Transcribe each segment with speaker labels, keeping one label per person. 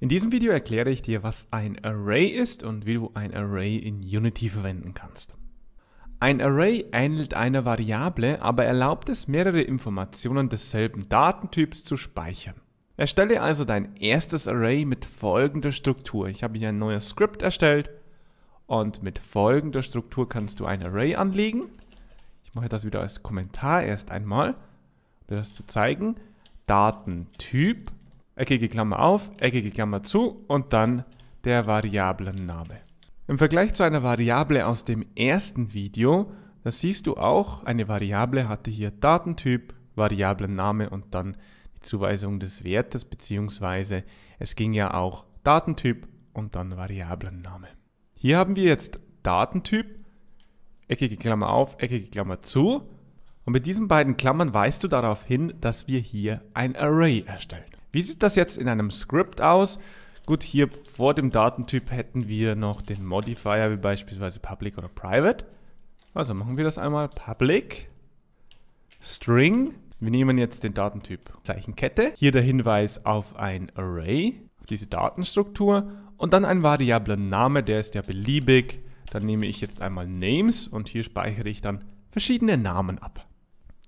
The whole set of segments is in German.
Speaker 1: In diesem Video erkläre ich dir, was ein Array ist und wie du ein Array in Unity verwenden kannst. Ein Array ähnelt einer Variable, aber erlaubt es, mehrere Informationen desselben Datentyps zu speichern. Erstelle also dein erstes Array mit folgender Struktur. Ich habe hier ein neues Skript erstellt und mit folgender Struktur kannst du ein Array anlegen. Ich mache das wieder als Kommentar erst einmal, um das zu zeigen. Datentyp, eckige Klammer auf, eckige Klammer zu und dann der Variablenname. Im Vergleich zu einer Variable aus dem ersten Video, da siehst du auch, eine Variable hatte hier Datentyp, Variablenname und dann die Zuweisung des Wertes, beziehungsweise es ging ja auch Datentyp und dann Variablenname. Hier haben wir jetzt Datentyp, eckige Klammer auf, eckige Klammer zu. Und mit diesen beiden Klammern weist du darauf hin, dass wir hier ein Array erstellen. Wie sieht das jetzt in einem Script aus? Gut, hier vor dem Datentyp hätten wir noch den Modifier, wie beispielsweise Public oder Private. Also machen wir das einmal Public String. Wir nehmen jetzt den Datentyp Zeichenkette. Hier der Hinweis auf ein Array, auf diese Datenstruktur und dann ein Variablen-Name, der ist ja beliebig. Dann nehme ich jetzt einmal Names und hier speichere ich dann verschiedene Namen ab.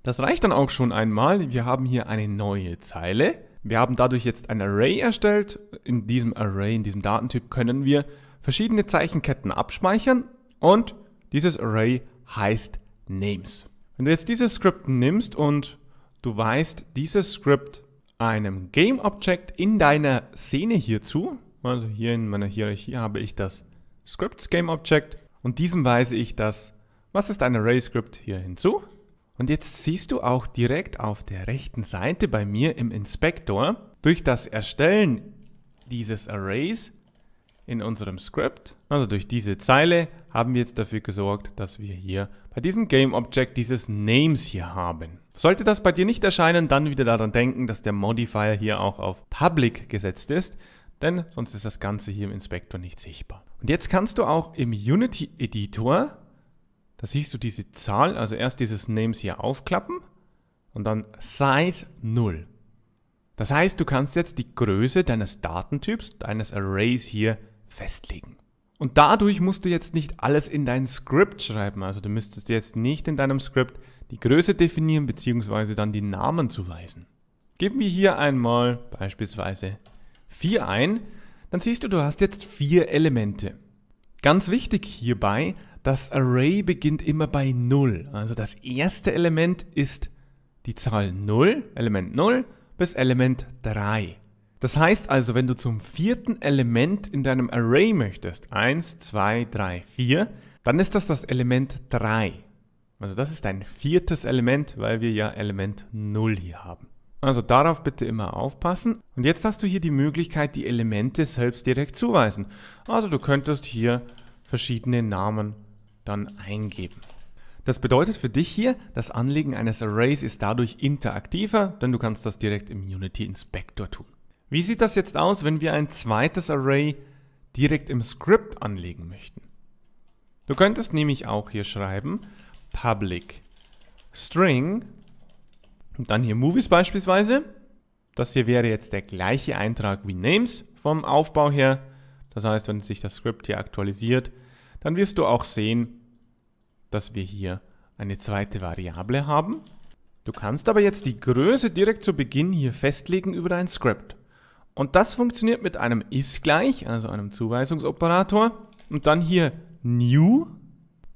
Speaker 1: Das reicht dann auch schon einmal. Wir haben hier eine neue Zeile. Wir haben dadurch jetzt ein Array erstellt. In diesem Array, in diesem Datentyp können wir verschiedene Zeichenketten abspeichern und dieses Array heißt Names. Wenn du jetzt dieses Skript nimmst und du weißt dieses Skript einem Game-Object in deiner Szene hierzu, also hier in meiner Hierarchie habe ich das Scripts Game Object und diesem weise ich das, was ist ein Array Script, hier hinzu. Und jetzt siehst du auch direkt auf der rechten Seite bei mir im Inspektor, durch das Erstellen dieses Arrays in unserem Script, also durch diese Zeile, haben wir jetzt dafür gesorgt, dass wir hier bei diesem Game Object dieses Names hier haben. Sollte das bei dir nicht erscheinen, dann wieder daran denken, dass der Modifier hier auch auf Public gesetzt ist denn sonst ist das Ganze hier im Inspektor nicht sichtbar. Und jetzt kannst du auch im Unity Editor, da siehst du diese Zahl, also erst dieses Names hier aufklappen und dann Size 0. Das heißt, du kannst jetzt die Größe deines Datentyps, deines Arrays hier festlegen. Und dadurch musst du jetzt nicht alles in dein Skript schreiben. Also du müsstest jetzt nicht in deinem Skript die Größe definieren bzw. dann die Namen zuweisen. Geben wir hier einmal beispielsweise 4 ein, dann siehst du, du hast jetzt vier Elemente. Ganz wichtig hierbei, das Array beginnt immer bei 0. Also das erste Element ist die Zahl 0, Element 0, bis Element 3. Das heißt also, wenn du zum vierten Element in deinem Array möchtest, 1, 2, 3, 4, dann ist das das Element 3. Also das ist ein viertes Element, weil wir ja Element 0 hier haben. Also darauf bitte immer aufpassen. Und jetzt hast du hier die Möglichkeit, die Elemente selbst direkt zuweisen. Also du könntest hier verschiedene Namen dann eingeben. Das bedeutet für dich hier, das Anlegen eines Arrays ist dadurch interaktiver, denn du kannst das direkt im Unity Inspector tun. Wie sieht das jetzt aus, wenn wir ein zweites Array direkt im Script anlegen möchten? Du könntest nämlich auch hier schreiben public string und dann hier Movies beispielsweise. Das hier wäre jetzt der gleiche Eintrag wie Names vom Aufbau her. Das heißt, wenn sich das Skript hier aktualisiert, dann wirst du auch sehen, dass wir hier eine zweite Variable haben. Du kannst aber jetzt die Größe direkt zu Beginn hier festlegen über dein Skript. Und das funktioniert mit einem is gleich, also einem Zuweisungsoperator. Und dann hier new,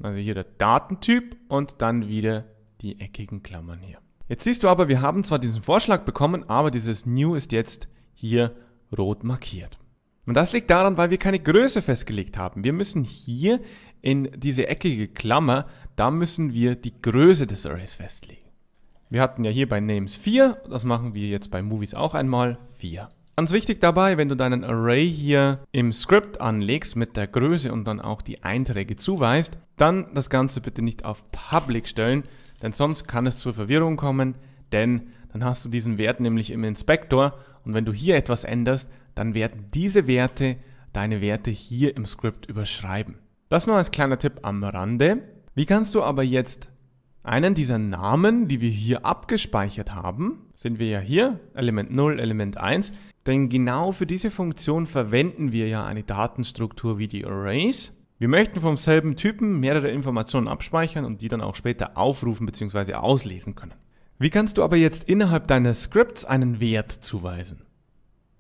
Speaker 1: also hier der Datentyp und dann wieder die eckigen Klammern hier. Jetzt siehst du aber, wir haben zwar diesen Vorschlag bekommen, aber dieses New ist jetzt hier rot markiert. Und das liegt daran, weil wir keine Größe festgelegt haben. Wir müssen hier in diese eckige Klammer, da müssen wir die Größe des Arrays festlegen. Wir hatten ja hier bei Names 4, das machen wir jetzt bei Movies auch einmal, 4. Ganz wichtig dabei, wenn du deinen Array hier im Script anlegst mit der Größe und dann auch die Einträge zuweist, dann das Ganze bitte nicht auf Public stellen, denn sonst kann es zur Verwirrung kommen, denn dann hast du diesen Wert nämlich im Inspektor und wenn du hier etwas änderst, dann werden diese Werte deine Werte hier im Skript überschreiben. Das nur als kleiner Tipp am Rande. Wie kannst du aber jetzt einen dieser Namen, die wir hier abgespeichert haben, sind wir ja hier, Element 0, Element 1, denn genau für diese Funktion verwenden wir ja eine Datenstruktur wie die Arrays. Wir möchten vom selben Typen mehrere Informationen abspeichern und die dann auch später aufrufen bzw. auslesen können. Wie kannst du aber jetzt innerhalb deines Scripts einen Wert zuweisen?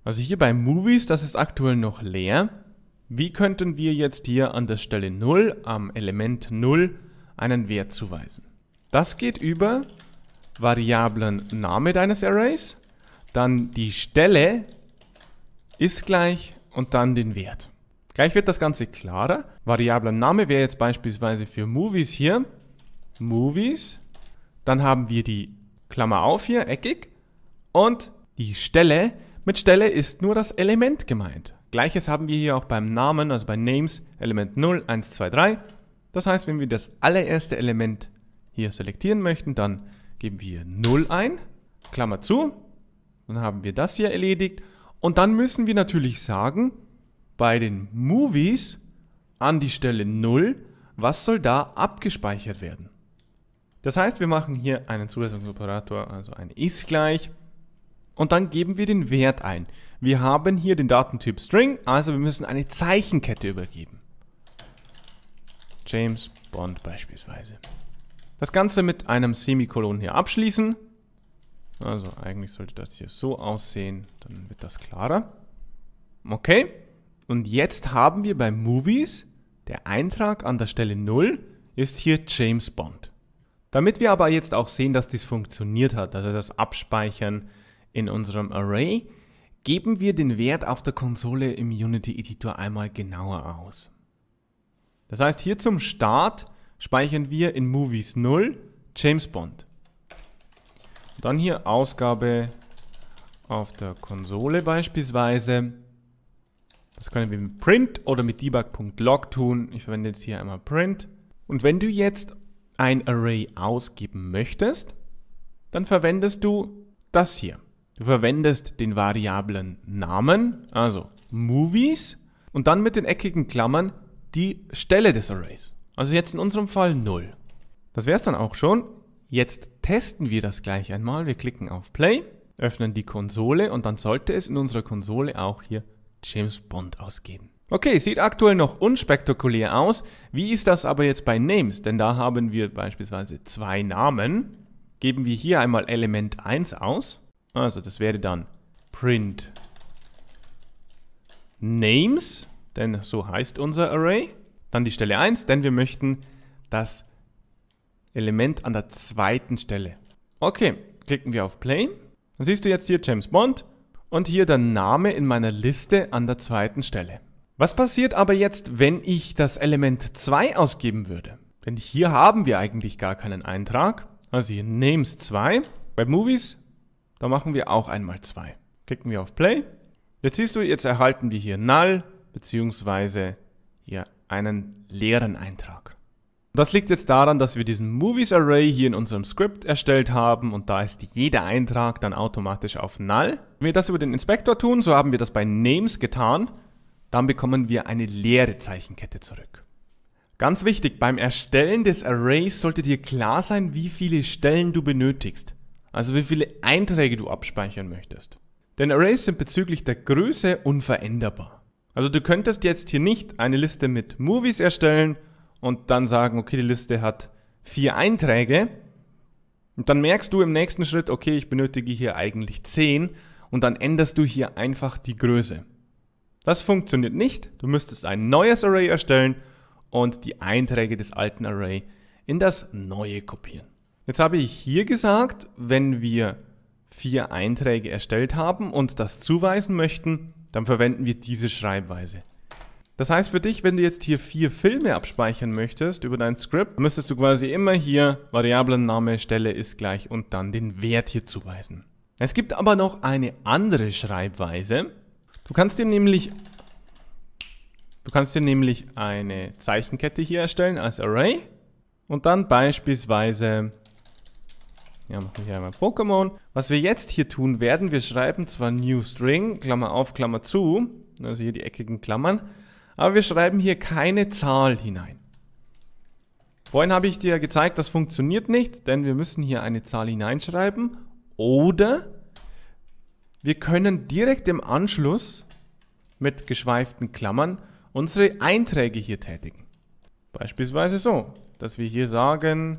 Speaker 1: Also hier bei Movies, das ist aktuell noch leer. Wie könnten wir jetzt hier an der Stelle 0, am Element 0, einen Wert zuweisen? Das geht über Variablen Name deines Arrays, dann die Stelle ist gleich und dann den Wert. Gleich wird das Ganze klarer. Variablen Name wäre jetzt beispielsweise für Movies hier. Movies. Dann haben wir die Klammer auf hier, eckig. Und die Stelle. Mit Stelle ist nur das Element gemeint. Gleiches haben wir hier auch beim Namen, also bei Names, Element 0, 1, 2, 3. Das heißt, wenn wir das allererste Element hier selektieren möchten, dann geben wir 0 ein, Klammer zu, dann haben wir das hier erledigt und dann müssen wir natürlich sagen, bei den Movies an die Stelle 0, was soll da abgespeichert werden. Das heißt, wir machen hier einen Zulassungsoperator, also ein ist gleich, und dann geben wir den Wert ein. Wir haben hier den Datentyp String, also wir müssen eine Zeichenkette übergeben. James Bond beispielsweise. Das Ganze mit einem Semikolon hier abschließen. Also eigentlich sollte das hier so aussehen, dann wird das klarer. Okay, und jetzt haben wir bei Movies, der Eintrag an der Stelle 0 ist hier James Bond. Damit wir aber jetzt auch sehen, dass dies funktioniert hat, also das Abspeichern in unserem Array, geben wir den Wert auf der Konsole im Unity Editor einmal genauer aus. Das heißt, hier zum Start speichern wir in Movies 0 James Bond. Dann hier Ausgabe auf der Konsole beispielsweise. Das können wir mit print oder mit debug.log tun. Ich verwende jetzt hier einmal print. Und wenn du jetzt ein Array ausgeben möchtest, dann verwendest du das hier. Du verwendest den Variablen Namen, also Movies, und dann mit den eckigen Klammern die Stelle des Arrays. Also jetzt in unserem Fall 0. Das wäre es dann auch schon. Jetzt testen wir das gleich einmal. Wir klicken auf Play, öffnen die Konsole und dann sollte es in unserer Konsole auch hier James Bond ausgeben. Okay, sieht aktuell noch unspektakulär aus. Wie ist das aber jetzt bei Names? Denn da haben wir beispielsweise zwei Namen. Geben wir hier einmal Element 1 aus. Also das wäre dann print Names, denn so heißt unser Array. Dann die Stelle 1, denn wir möchten das Element an der zweiten Stelle. Okay, klicken wir auf Play. Dann siehst du jetzt hier James Bond und hier der Name in meiner Liste an der zweiten Stelle. Was passiert aber jetzt, wenn ich das Element 2 ausgeben würde? Denn hier haben wir eigentlich gar keinen Eintrag. Also hier Names 2. Bei Movies, da machen wir auch einmal 2. Klicken wir auf Play. Jetzt siehst du, jetzt erhalten wir hier Null beziehungsweise hier einen leeren Eintrag. Das liegt jetzt daran, dass wir diesen Movies Array hier in unserem Script erstellt haben und da ist jeder Eintrag dann automatisch auf Null. Wenn wir das über den Inspektor tun, so haben wir das bei Names getan, dann bekommen wir eine leere Zeichenkette zurück. Ganz wichtig, beim Erstellen des Arrays sollte dir klar sein, wie viele Stellen du benötigst, also wie viele Einträge du abspeichern möchtest. Denn Arrays sind bezüglich der Größe unveränderbar. Also du könntest jetzt hier nicht eine Liste mit Movies erstellen und dann sagen, okay, die Liste hat vier Einträge. Und dann merkst du im nächsten Schritt, okay, ich benötige hier eigentlich zehn und dann änderst du hier einfach die Größe. Das funktioniert nicht. Du müsstest ein neues Array erstellen und die Einträge des alten Array in das neue kopieren. Jetzt habe ich hier gesagt, wenn wir vier Einträge erstellt haben und das zuweisen möchten, dann verwenden wir diese Schreibweise. Das heißt für dich, wenn du jetzt hier vier Filme abspeichern möchtest über dein Script, müsstest du quasi immer hier Variablenname Stelle ist gleich und dann den Wert hier zuweisen. Es gibt aber noch eine andere Schreibweise. Du kannst dir nämlich du kannst dir nämlich eine Zeichenkette hier erstellen als Array und dann beispielsweise ja, machen wir hier einmal Pokémon. Was wir jetzt hier tun werden, wir schreiben zwar New String, Klammer auf, Klammer zu, also hier die eckigen Klammern, aber wir schreiben hier keine Zahl hinein. Vorhin habe ich dir gezeigt, das funktioniert nicht, denn wir müssen hier eine Zahl hineinschreiben oder wir können direkt im Anschluss mit geschweiften Klammern unsere Einträge hier tätigen. Beispielsweise so, dass wir hier sagen,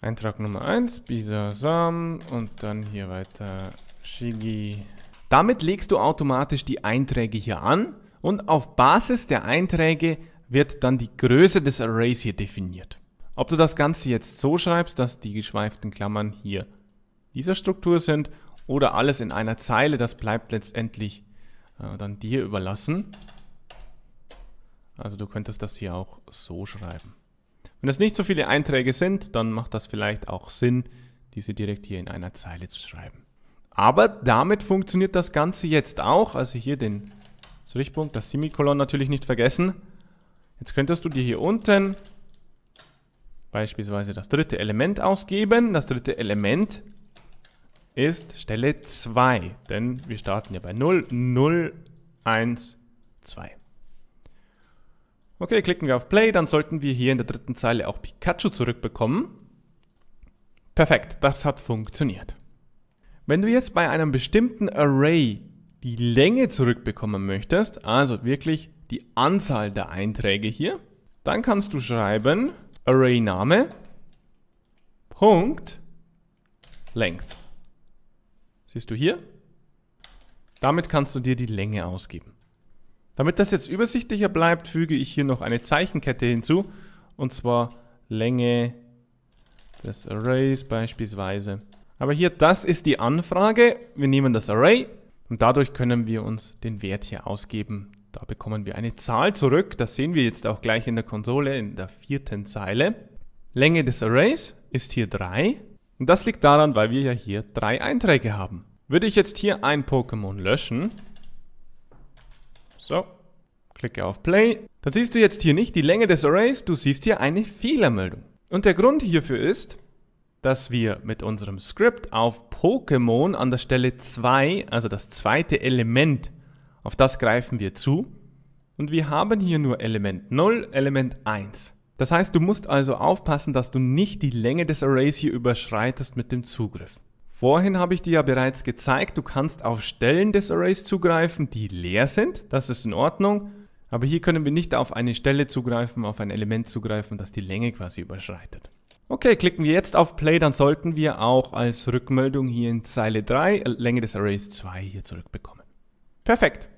Speaker 1: Eintrag Nummer 1, Bisasam und dann hier weiter Shigi. Damit legst du automatisch die Einträge hier an und auf Basis der Einträge wird dann die Größe des Arrays hier definiert. Ob du das Ganze jetzt so schreibst, dass die geschweiften Klammern hier dieser Struktur sind oder alles in einer Zeile, das bleibt letztendlich äh, dann dir überlassen. Also du könntest das hier auch so schreiben. Wenn es nicht so viele Einträge sind, dann macht das vielleicht auch Sinn, diese direkt hier in einer Zeile zu schreiben. Aber damit funktioniert das Ganze jetzt auch. Also hier den Strichpunkt, das Semikolon natürlich nicht vergessen. Jetzt könntest du dir hier unten beispielsweise das dritte Element ausgeben. Das dritte Element ist Stelle 2, denn wir starten ja bei 0, 0, 1, 2. Okay, klicken wir auf Play, dann sollten wir hier in der dritten Zeile auch Pikachu zurückbekommen. Perfekt, das hat funktioniert. Wenn du jetzt bei einem bestimmten Array die Länge zurückbekommen möchtest, also wirklich die Anzahl der Einträge hier, dann kannst du schreiben Array-Name Punkt Length. Siehst du hier? Damit kannst du dir die Länge ausgeben. Damit das jetzt übersichtlicher bleibt, füge ich hier noch eine Zeichenkette hinzu. Und zwar Länge des Arrays beispielsweise. Aber hier, das ist die Anfrage. Wir nehmen das Array und dadurch können wir uns den Wert hier ausgeben. Da bekommen wir eine Zahl zurück. Das sehen wir jetzt auch gleich in der Konsole in der vierten Zeile. Länge des Arrays ist hier 3. Und das liegt daran, weil wir ja hier drei Einträge haben. Würde ich jetzt hier ein Pokémon löschen, so, klicke auf Play. Dann siehst du jetzt hier nicht die Länge des Arrays, du siehst hier eine Fehlermeldung. Und der Grund hierfür ist, dass wir mit unserem Script auf Pokémon an der Stelle 2, also das zweite Element, auf das greifen wir zu. Und wir haben hier nur Element 0, Element 1. Das heißt, du musst also aufpassen, dass du nicht die Länge des Arrays hier überschreitest mit dem Zugriff. Vorhin habe ich dir ja bereits gezeigt, du kannst auf Stellen des Arrays zugreifen, die leer sind. Das ist in Ordnung. Aber hier können wir nicht auf eine Stelle zugreifen, auf ein Element zugreifen, das die Länge quasi überschreitet. Okay, klicken wir jetzt auf Play, dann sollten wir auch als Rückmeldung hier in Zeile 3 Länge des Arrays 2 hier zurückbekommen. Perfekt.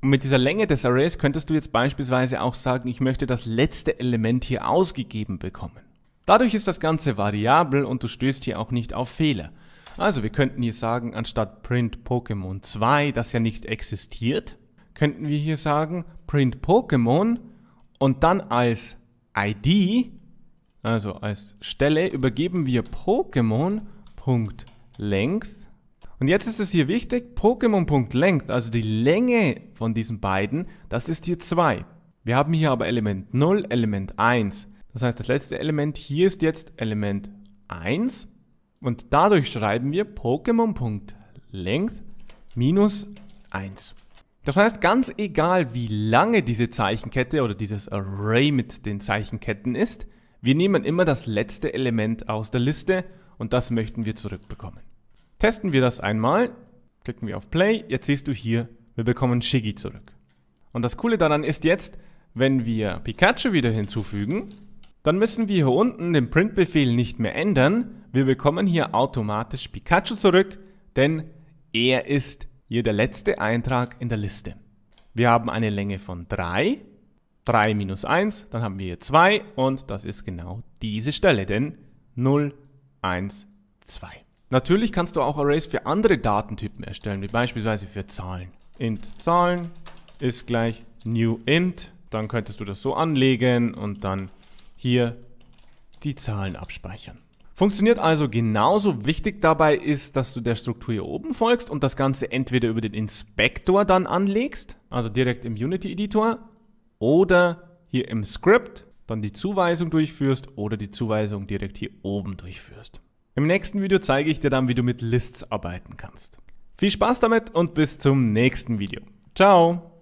Speaker 1: Und mit dieser Länge des Arrays könntest du jetzt beispielsweise auch sagen, ich möchte das letzte Element hier ausgegeben bekommen. Dadurch ist das Ganze variabel und du stößt hier auch nicht auf Fehler. Also wir könnten hier sagen, anstatt print Pokémon 2, das ja nicht existiert, könnten wir hier sagen print Pokémon und dann als ID, also als Stelle, übergeben wir Pokémon.length. Und jetzt ist es hier wichtig, Pokémon.length, also die Länge von diesen beiden, das ist hier 2. Wir haben hier aber Element 0, Element 1. Das heißt, das letzte Element hier ist jetzt Element 1 und dadurch schreiben wir Pokémon.length minus 1. Das heißt, ganz egal wie lange diese Zeichenkette oder dieses Array mit den Zeichenketten ist, wir nehmen immer das letzte Element aus der Liste und das möchten wir zurückbekommen. Testen wir das einmal, klicken wir auf Play, jetzt siehst du hier, wir bekommen Shiggy zurück. Und das Coole daran ist jetzt, wenn wir Pikachu wieder hinzufügen, dann müssen wir hier unten den Print-Befehl nicht mehr ändern, wir bekommen hier automatisch Pikachu zurück, denn er ist hier der letzte Eintrag in der Liste. Wir haben eine Länge von 3, 3 minus 1, dann haben wir hier 2 und das ist genau diese Stelle, denn 0, 1, 2. Natürlich kannst du auch Arrays für andere Datentypen erstellen, wie beispielsweise für Zahlen. int Zahlen ist gleich new int, dann könntest du das so anlegen und dann hier die Zahlen abspeichern. Funktioniert also genauso. Wichtig dabei ist, dass du der Struktur hier oben folgst und das Ganze entweder über den Inspektor dann anlegst, also direkt im Unity Editor, oder hier im Script dann die Zuweisung durchführst oder die Zuweisung direkt hier oben durchführst. Im nächsten Video zeige ich dir dann, wie du mit Lists arbeiten kannst. Viel Spaß damit und bis zum nächsten Video. Ciao!